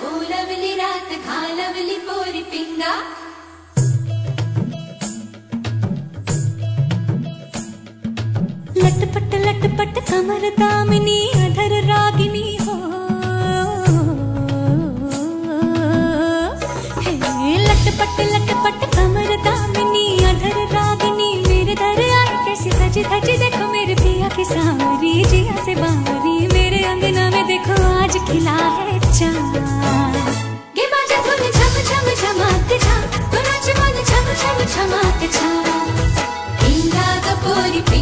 बोलवली रात घालवली पोरी पिंगा। लटपट लटपट कमर दामिनी, अधर रागिनी हो। लटपट लटपट कमर दामिनी, अधर रागिनी, मेरे दर आए कैसी सजी धजी देखो मेरे पिया की सारी जिया से बाहर। could you be?